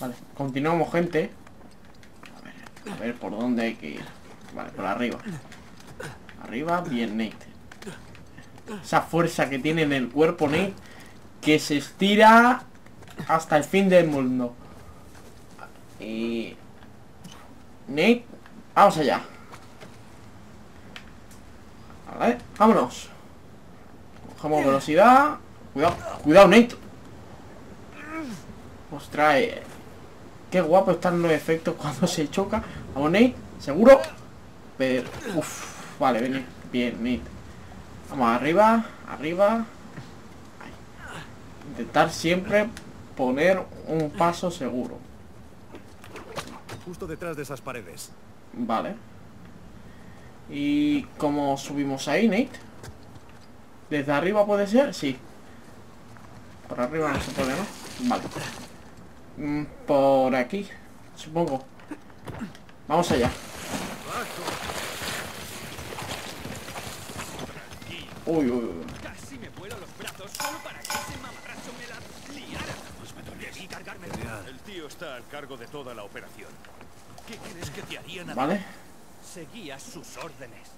Vale, continuamos, gente. A ver, por dónde hay que ir. Vale, por arriba. Arriba, bien, Nate. Esa fuerza que tiene en el cuerpo, Nate, que se estira hasta el fin del mundo. Y... Nate, vamos allá. Vale, vámonos. Cogemos velocidad. Cuidado, cuidado, Nate. Ostras, eh, qué guapo están los efectos cuando se choca. Vamos, Nate, seguro. Pero, vale, ven, bien, Nate. Vamos arriba, arriba. Ahí. Intentar siempre poner un paso seguro. Justo detrás de esas paredes. Vale. ¿Y cómo subimos ahí, Nate? ¿Desde arriba puede ser? Sí. Por arriba no se puede, ¿no? Vale. Mm, Por aquí, supongo. Vamos allá. Uy, uy, uy. Casi me vuelo los brazos solo para que ese mamarracho me la liara. Pues me debí cargarme. El tío está al cargo de toda la operación. ¿Qué crees que te haría nada? Vale. Seguía sus órdenes.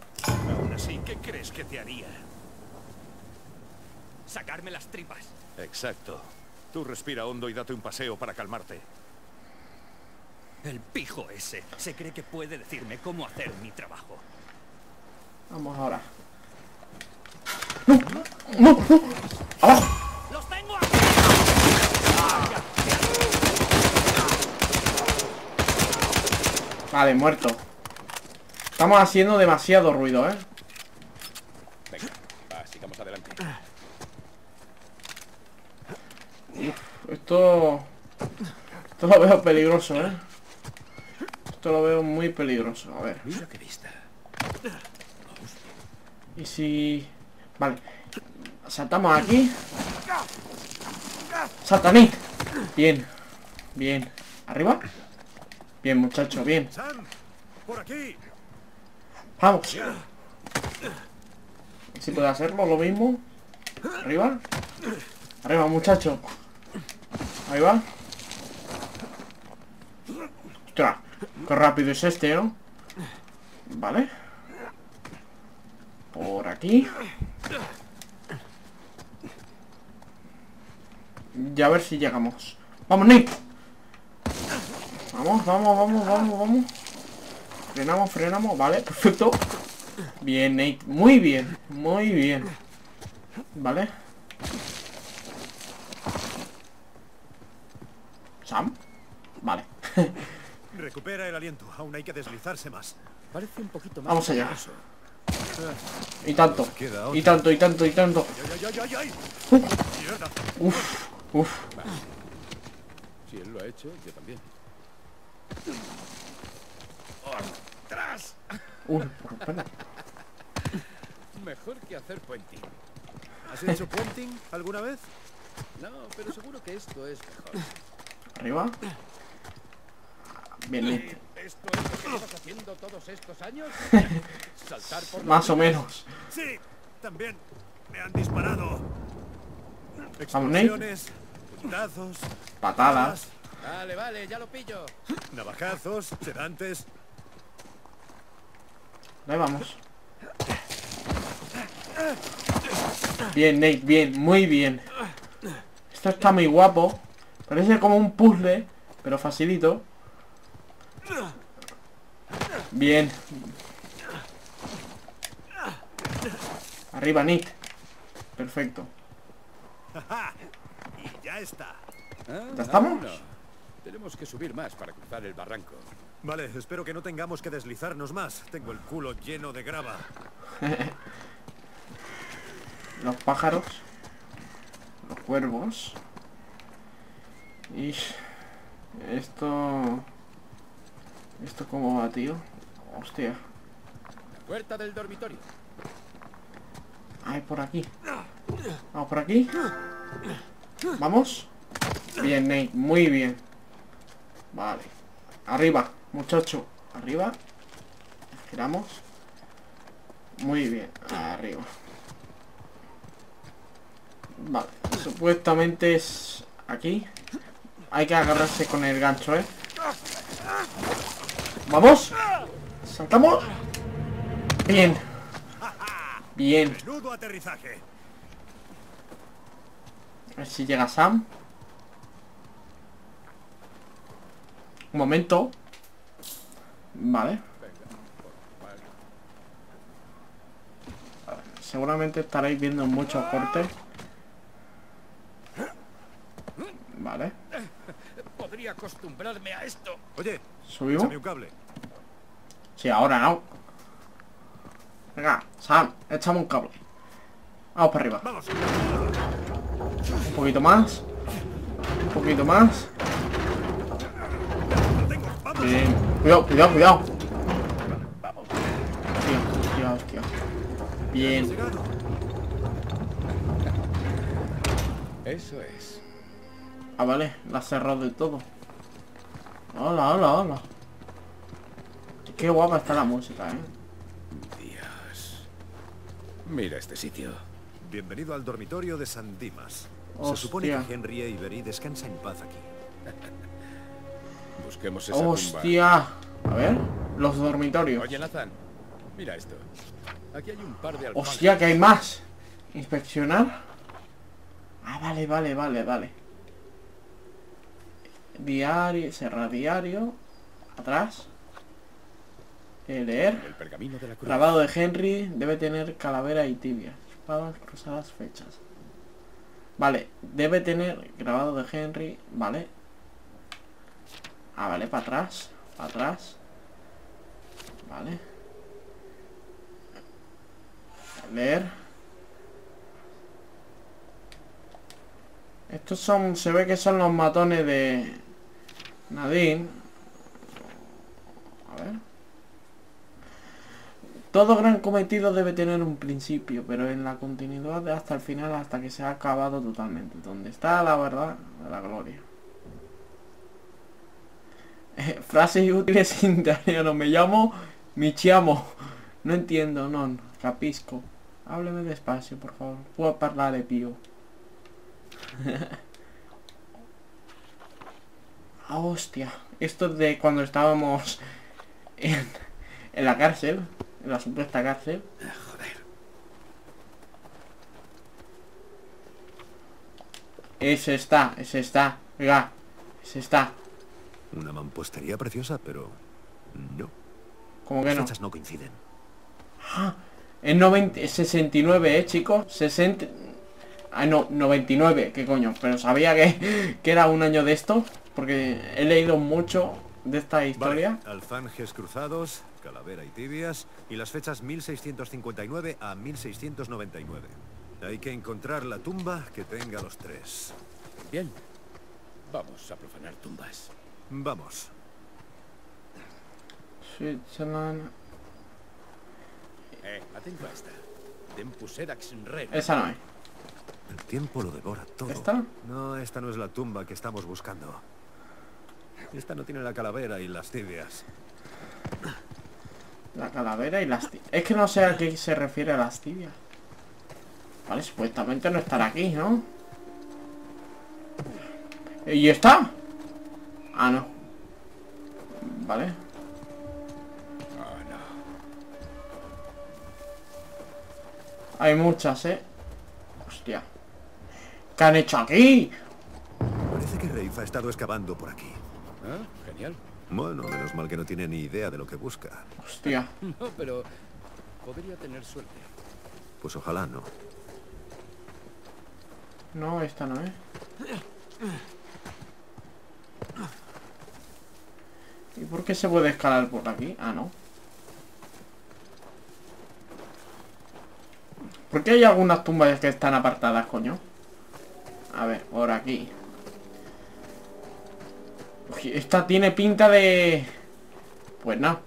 Aún así, ¿qué crees que te haría? Sacarme las tripas. Exacto. Tú respira hondo y date un paseo para calmarte. El pijo ese se cree que puede decirme cómo hacer mi trabajo. Vamos ahora. ¡No! ¡No! ¡No! ¡Abajo! ¡Los tengo aquí! Vale, muerto. Estamos haciendo demasiado ruido, ¿eh? Venga, va, sigamos adelante. Esto... Esto lo veo peligroso, ¿eh? Esto lo veo muy peligroso. A ver. Mira qué vista. Y si... Vale. Saltamos aquí. Salta, Nick. Bien. Bien. ¿Arriba? Bien, muchacho, bien. Vamos. Si puede hacerlo, lo mismo. Arriba. Arriba, muchacho. Ahí va. Ostras, qué rápido es este, ¿no? Vale. Por aquí. Ya a ver si llegamos. ¡Vamos, Nick! Vamos, vamos, vamos, vamos, vamos. Frenamos, frenamos. Vale, perfecto. Bien, Nate. Muy bien. Muy bien. Vale. ¿Sam? Vale. Recupera el aliento. Aún hay que deslizarse más. Parece un poquito más. Vamos allá. peligroso. Y tanto. Y tanto, y tanto, y tanto. Uf, uf. Si él lo ha hecho, yo también. ¡Ostras! Uy, espera. Mejor que hacer puenting. ¿Has hecho puenting alguna vez? No, pero seguro que esto es mejor. Arriba. Bien, Nate. ¿Esto es lo que llevas haciendo todos estos años? Saltar por Más o menos. ¡Sí! También me han disparado. Vamos, Nate. Explosiones, puñetazos, Patadas. Vale, vale, ya lo pillo. navajazos, sedantes. Ahí vamos. Bien, Nate, bien, muy bien. Esto está muy guapo. Parece como un puzzle, pero facilito. Bien. Arriba, Nick. Perfecto. Y ya está. ¿Ya estamos? Tenemos que subir más para cruzar el barranco. Vale, espero que no tengamos que deslizarnos más. Tengo el culo lleno de grava. Los pájaros. Los cuervos. Y esto... ¿Esto cómo va, tío? Hostia. Puerta del dormitorio. Ay, por aquí. Vamos por aquí. Vamos. Bien, Nate. Muy bien. Vale. Arriba, muchacho. Arriba. Giramos. Muy bien. Arriba. Vale. Supuestamente es aquí. Hay que agarrarse con el gancho, ¿eh? ¡Vamos! ¡Saltamos! Bien. Bien. Aterrizaje. A ver si llega Sam. Un momento. Vale. Seguramente estaréis viendo muchos cortes. Vale. Podría acostumbrarme a esto. Oye, Subimos. échame un cable. Sí, ahora no. Venga, Sam, échame un cable. Vamos para arriba. Vamos. Un poquito más. Un poquito más. Bien. Cuidado, cuidado, cuidado. Hostia, hostia, hostia. Bien. Eso es. Ah, vale, la has cerrado de todo. Hola, hola, hola. Qué guapa está la música, eh. Dios. Mira este sitio. Bienvenido al dormitorio de San Dimas. Hostia. Se supone que Henry Avery descansa en paz aquí. Busquemos esa tumba. Hostia. A ver, los dormitorios. Oye, Nathan. Mira esto. Aquí hay un par de alfombras. Hostia, que hay más. Inspeccionar. Ah, vale, vale, vale, vale. Diario, cerrar diario. Atrás. Eh, leer. El pergamino de la cruz. Grabado de Henry debe tener calavera y tibia. Espadas cruzadas fechas. Vale, debe tener grabado de Henry. Vale. Ah, vale, para atrás. Para atrás. Vale. Leer. Estos son, se ve que son los matones de Nadine. A ver. Todo gran cometido debe tener un principio, pero en la continuidad de hasta el final, hasta que se ha acabado totalmente. Donde está la verdad de la gloria. Eh, frases útiles en italiano. Me llamo Michiamo. No entiendo, non. Capisco. Hábleme despacio, por favor. Puedo parlare più. Ah, hostia. Esto es de cuando estábamos en, en la cárcel. En la supuesta cárcel. Joder. Ese está, ese está. Oiga, ese está. Una mampostería preciosa, pero no. Como que Las no. fechas no coinciden. Es 90, es 69, eh, chicos. 60... Ah, no, 99, qué coño. Pero sabía que, que era un año de esto. Porque he leído mucho de esta historia. Vale, alfanjes cruzados, calavera y tibias, y las fechas 1659 a 1699. Hay que encontrar la tumba que tenga los tres. Bien. Vamos a profanar tumbas. Vamos. Switzerland. Eh, atento a esta. Esa no es. El tiempo lo devora todo. ¿Esta? No, esta no es la tumba que estamos buscando. Esta no tiene la calavera y las tibias. La calavera y las tibias. Es que no sé a qué se refiere a las tibias. Vale, supuestamente no estará aquí, ¿no? ¿Y está? Ah, no. Vale. Hay muchas, ¿eh? Hostia. ¿Qué han hecho aquí? Parece que Reif ha estado excavando por aquí. Ah, Genial. Bueno, menos mal que no tiene ni idea de lo que busca. Hostia. No, pero podría tener suerte. Pues ojalá no. No, esta no es. ¿Y por qué se puede escalar por aquí? Ah, no. ¿Por qué hay algunas tumbas que están apartadas, coño? A ver, por aquí. Esta tiene pinta de... Pues no.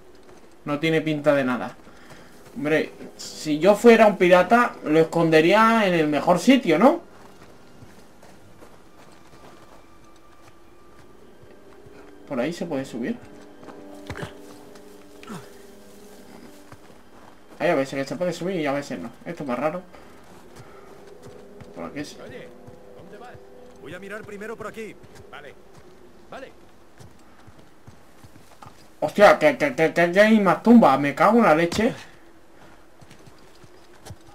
No tiene pinta de nada. Hombre, si yo fuera un pirata, lo escondería en el mejor sitio, ¿no? Por ahí se puede subir. Hay a veces que se puede subir y a veces no. Esto es más raro. Por aquí es... Voy a mirar primero por aquí. Vale. Vale. Hostia, que, que, que, que- que hay más tumbas. Me cago en la leche.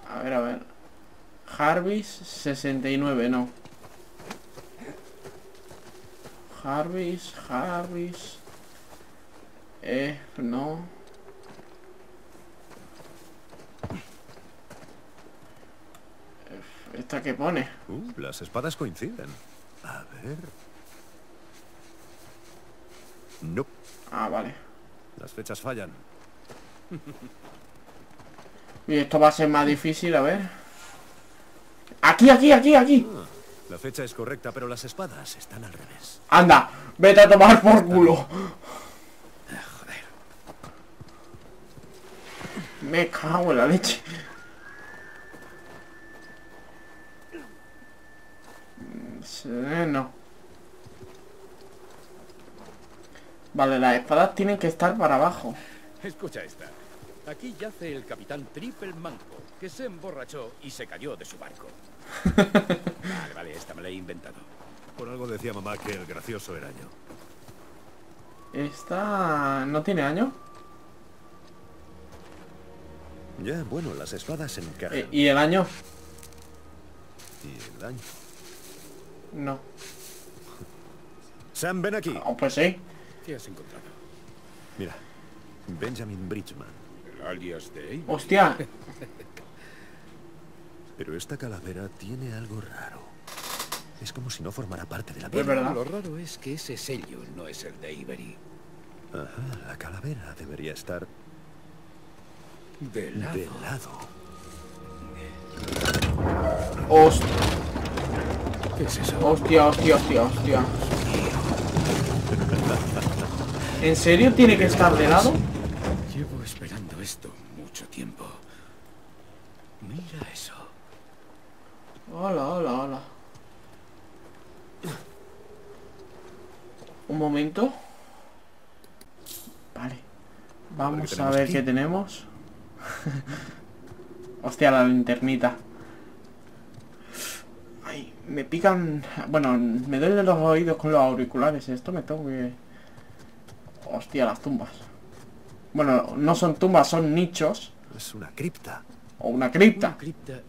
A ver, a ver. Jarvis 69, no. Jarvis, Jarvis. Eh, no. ¿Esta que pone? Uh, las espadas coinciden. A ver... No, Ah, vale. las fechas fallan. Y esto va a ser más difícil, a ver. Aquí, aquí, aquí, aquí. Ah, la fecha es correcta, pero las espadas están al revés. Anda, vete a tomar por culo. Me cago en la leche. No. Vale, las espadas tienen que estar para abajo. Escucha esta. Aquí yace el capitán Triple Manco, que se emborrachó y se cayó de su barco. Vale, vale, esta me la he inventado. Por algo decía mamá que el gracioso era yo. Esta... ¿No tiene año? Ya, bueno, las espadas encajan. ¿Y el año? ¿Y el año? No. Sam, ven aquí. Oh, pues sí. ¿Qué has encontrado? Mira, Benjamin Bridgman. ¿El alias de Amy? Hostia. Pero esta calavera tiene algo raro. Es como si no formara parte de la Es piel. verdad. Lo raro es que ese sello no es el de Ibery. Ajá, la calavera debería estar De lado. de lado. Hostia, ¿Qué es eso? hostia, hostia, hostia, hostia. ¿En serio tiene que estar de lado? Llevo esperando esto mucho tiempo. Mira eso. Hola, hola, hola. Un momento. Vale. Vamos a ver qué tenemos. Hostia, la linternita. Me pican... Bueno, me duelen los oídos con los auriculares. Esto me tengo que... Hostia, las tumbas. Bueno, no son tumbas, son nichos. Es una cripta. O una cripta. ¿Una cripta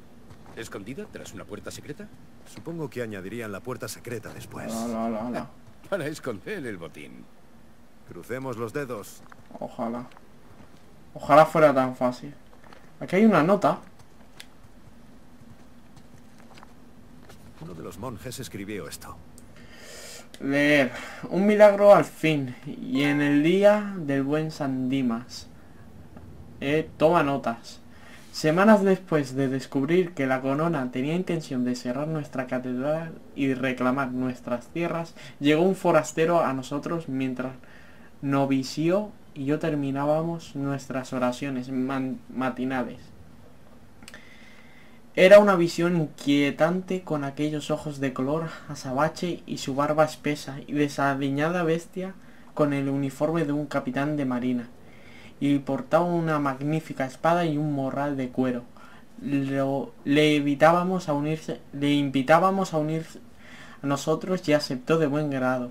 escondida tras una puerta secreta? Supongo que añadirían la puerta secreta después. Hola, hola, hola. Para esconder el botín. Crucemos los dedos. Ojalá. Ojalá fuera tan fácil. Aquí hay una nota. Uno de los monjes escribió esto. Leer. Un milagro al fin. Y en el día del buen San Dimas. Eh, toma notas. Semanas después de descubrir que la corona tenía intención de cerrar nuestra catedral y reclamar nuestras tierras, llegó un forastero a nosotros mientras novicio y yo terminábamos nuestras oraciones matinales. Era una visión inquietante con aquellos ojos de color azabache y su barba espesa y desaliñada bestia con el uniforme de un capitán de marina y portaba una magnífica espada y un morral de cuero. Lo- le evitábamos a unirse, le invitábamos a unirse a nosotros y aceptó de buen grado.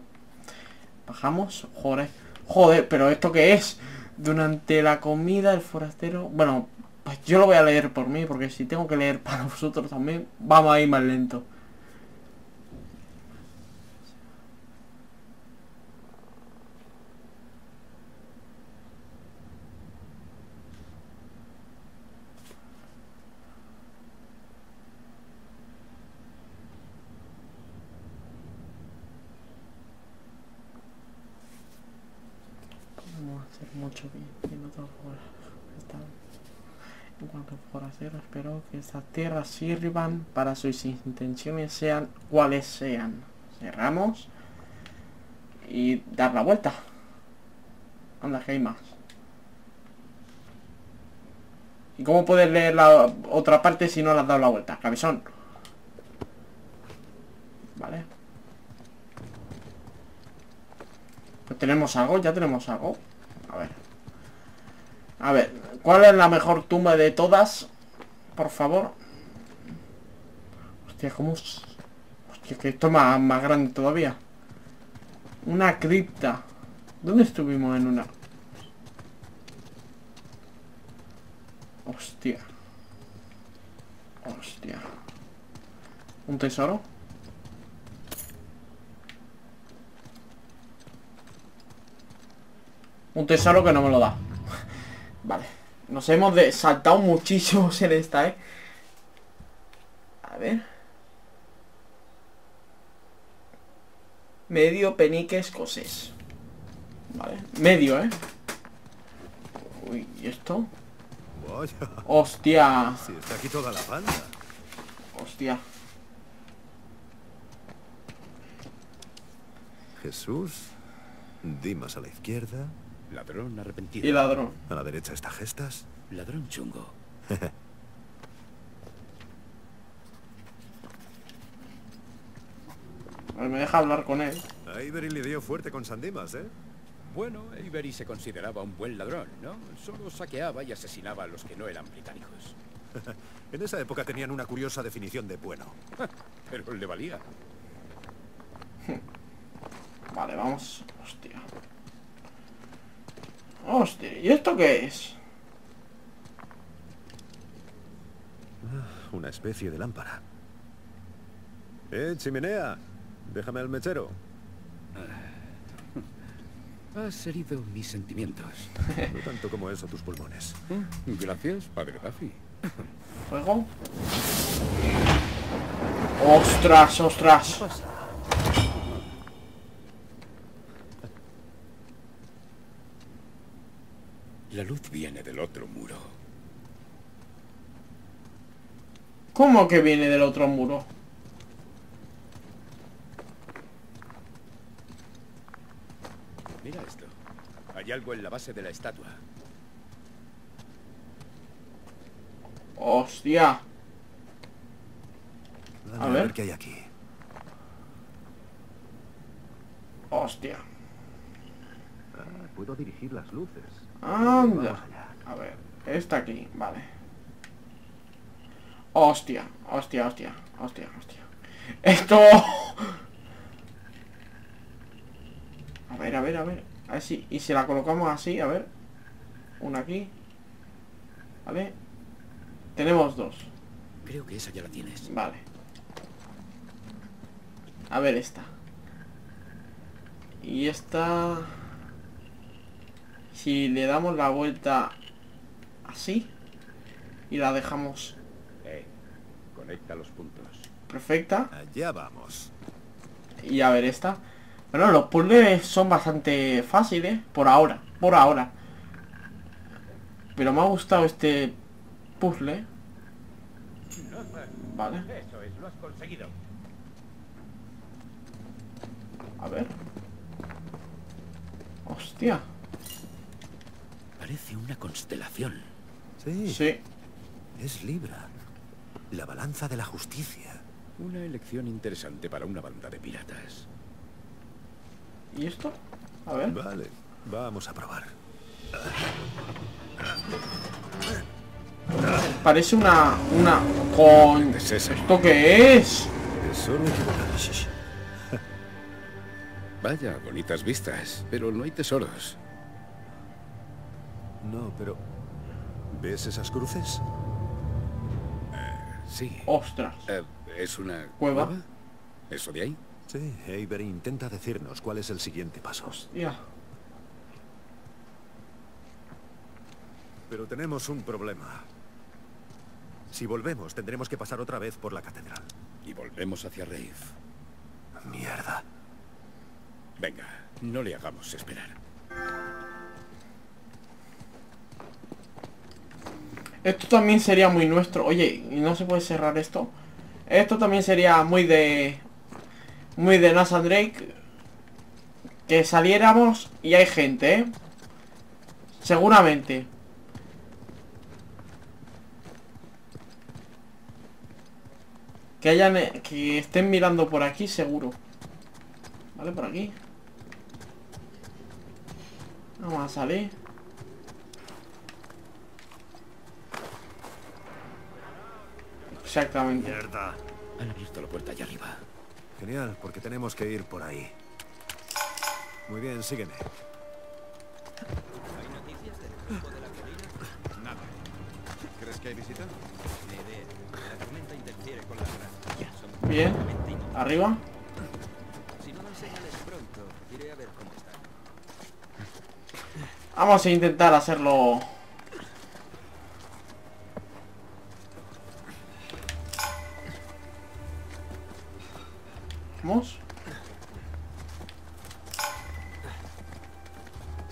Bajamos, joder, joder, pero esto qué es? Durante la comida el forastero, bueno, pues yo lo voy a leer por mí porque si tengo que leer para vosotros también, vamos a ir más lento. Mucho bien. y no En cuanto a forastero, espero que estas tierras sirvan para sus intenciones sean cuales sean. Cerramos y dar la vuelta. Anda, que hay más. ¿Y cómo puedes leer la otra parte si no le has dado la vuelta? Cabezón. Vale. Pues tenemos algo, ya tenemos algo. A ver. A ver, ¿cuál es la mejor tumba de todas? Por favor. Hostia, ¿cómo es? Hostia, que esto es más, más grande todavía. Una cripta. ¿Dónde estuvimos en una? Hostia. Hostia. ¿Un tesoro? Un tesoro que no me lo da. vale. Nos hemos saltado muchísimos en esta, ¿eh? A ver. Medio penique escocés. Vale. Medio, ¿eh? Uy, ¿y esto? Hostia. si está aquí toda la banda. Hostia. Jesús, Dimas a la izquierda, Ladrón arrepentido. Y ladrón. a la derecha está Gestas. Ladrón chungo. A ver, me deja hablar con él. A Ibery le dio fuerte con Sandimas, ¿eh? Bueno, Avery se consideraba un buen ladrón, ¿no? Solo saqueaba y asesinaba a los que no eran británicos. En esa época tenían una curiosa definición de bueno. Pero le valía. Vale, vamos. Hostia. Hostia, ¿y esto qué es? Una especie de lámpara. ¡Eh, chimenea! Déjame al mechero. Has herido mis sentimientos. No tanto como eso tus pulmones. Gracias, padre Duffy. ¿Fuego? ¡Ostras, ostras! La luz viene del otro muro. ¿Cómo que viene del otro muro? Mira esto. Hay algo en la base de la estatua. ¡Hostia! A a ver. ver qué hay aquí. ¡Hostia! Ah, puedo dirigir las luces. ¡Anda! A ver, está aquí, vale. ¡Hostia! ¡Hostia, hostia! ¡Hostia, hostia! ¡Esto! A ver, a ver, a ver. A ver si... Y si la colocamos así, a ver. Una aquí. ¿Vale? Tenemos dos. Creo que esa ya la tienes. Vale. A ver esta. Y esta... Si le damos la vuelta así y la dejamos Eh, conecta los puntos. perfecta Allá vamos. y a ver esta. Bueno, los puzzles son bastante fáciles por ahora, por ahora. Pero me ha gustado este puzzle. Vale, Eso es, lo has conseguido. a ver. Hostia. Parece una constelación. Sí, Sí. es Libra. La balanza de la justicia. Una elección interesante para una banda de piratas. ¿Y esto? A ver. Vale, vamos a probar. Parece una... Una... Con... Es ese. ¿Esto qué es? Es. Vaya, bonitas vistas, pero no hay tesoros. No, pero... ¿Ves esas cruces? Sí. Ostras. Eh, ¿Es una Cueva. ¿Eso de ahí? Sí, Avery intenta decirnos cuál es el siguiente paso. Hostia. Pero tenemos un problema. Si volvemos, tendremos que pasar otra vez por la catedral. Y volvemos hacia Rafe. Mierda. Venga, no le hagamos esperar. Esto también sería muy nuestro. Oye, ¿y no se puede cerrar esto? Esto también sería muy de... Muy de Nathan Drake. Que saliéramos y hay gente, ¿eh? Seguramente. Que hayan... eh, Que estén mirando por aquí, seguro. Vale, por aquí. Vamos a salir. Exactamente. Mierda. Han abierto la puerta allá arriba. Genial, porque tenemos que ir por ahí. Muy bien, sígueme. ¿Hay noticias del grupo de la colina? Nada. ¿Crees que hay visita? Ni idea. La tormenta interfiere con la granja. Bien. Arriba. Si no dan señales pronto, iré a ver cómo están. Vamos a intentar hacerlo...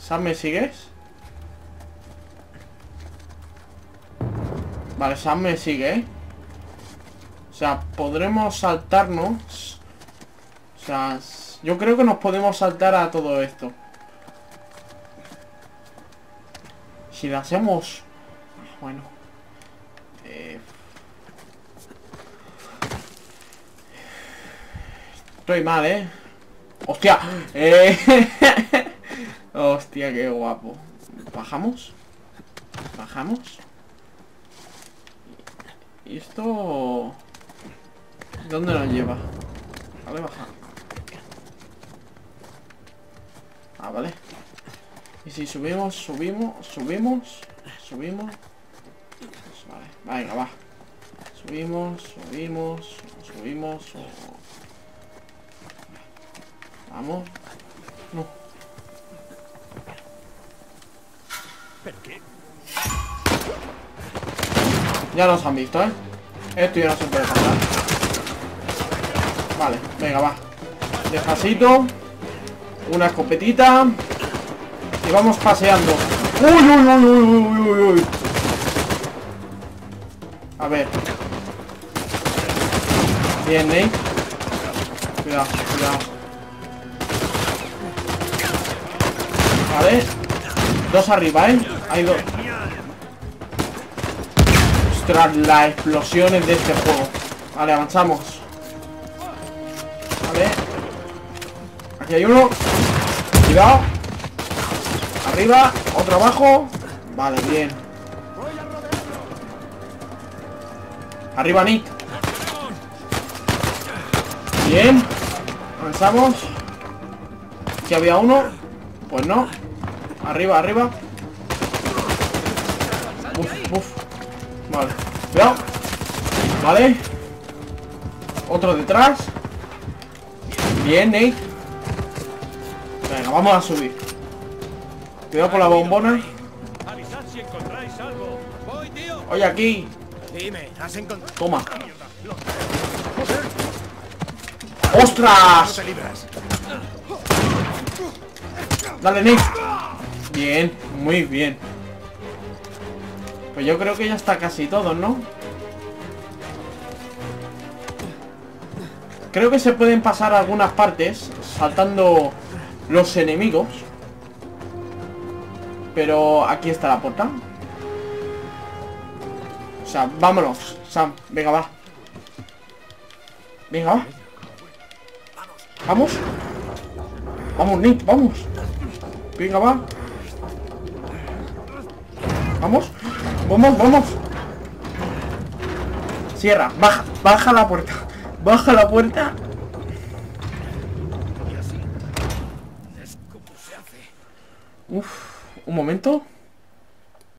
Sam, ¿me sigues? Vale, Sam me sigue, ¿eh? O sea, podremos saltarnos O sea, yo creo que nos podemos saltar a todo esto Si lo hacemos... Bueno. Eh, Estoy mal, ¿eh? ¡Hostia! Eh... Hostia, qué guapo. ¿Bajamos? ¿Bajamos? ¿Y esto...? ¿Dónde nos lleva? Vale, baja. Ah, vale. Y si subimos, subimos, subimos, subimos. Pues vale, venga, va. Subimos, subimos, subimos. Vamos. No. ¿Pero qué? Ya nos han visto, ¿eh? Esto ya no se puede pasar. Vale, venga, va. Despacito. Una escopetita. Y vamos paseando. ¡Uy, uy, uy, uy, uy, uy, uy! A ver. Bien, Nate. Cuidado, cuidado. Vale. Dos arriba, ¿eh? Hay dos. Ostras, las explosiones de este juego. Vale, avanzamos. Vale. Aquí hay uno. Cuidado. Arriba, otro abajo. Vale, bien. Arriba, Nick. Bien. Avanzamos. Si había uno. Pues no. Arriba, arriba. Uf, uf. Vale. Cuidado. Vale. Otro detrás. Bien, Nate. Venga, vamos a subir. Cuidado con la bombona. Oye, aquí. Dime, ¿has encontrado...? Toma. ¡Ostras! libras. Dale, Nick. Bien, muy bien. Pues yo creo que ya está casi todo, ¿no? Creo que se pueden pasar algunas partes saltando los enemigos. Pero aquí está la puerta. O sea, vámonos, Sam. Venga, va. Venga, va. Vamos. Vamos, Nick, vamos. Venga, va. Vamos. Vamos, vamos. Cierra. Baja. Baja la puerta. Baja la puerta. Uf. Un momento.